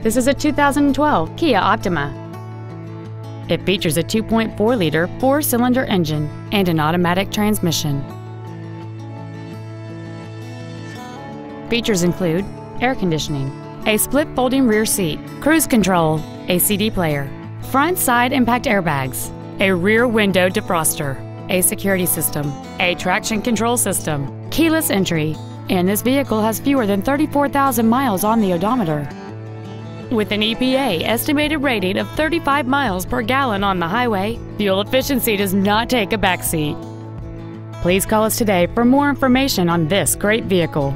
This is a 2012 Kia Optima. It features a 2.4-liter four-cylinder engine and an automatic transmission. Features include air conditioning, a split folding rear seat, cruise control, a CD player, front side impact airbags, a rear window defroster, a security system, a traction control system, keyless entry, and this vehicle has fewer than 34,000 miles on the odometer. With an EPA estimated rating of 35 miles per gallon on the highway, fuel efficiency does not take a backseat. Please call us today for more information on this great vehicle.